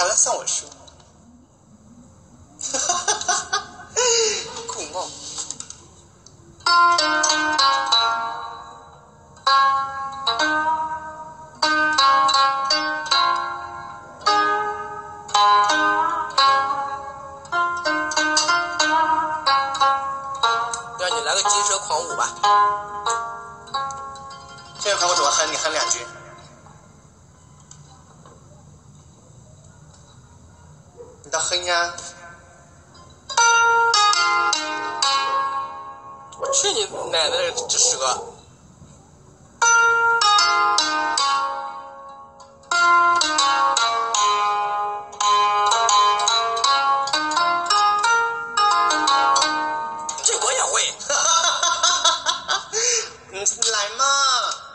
还来上我书，哈哈哈哈哈！酷梦。让你来个金蛇狂舞吧。这个狂舞怎么哼？你哼两句。你倒哼呀！我去你奶奶的这蛇！这我也会。你，来嘛！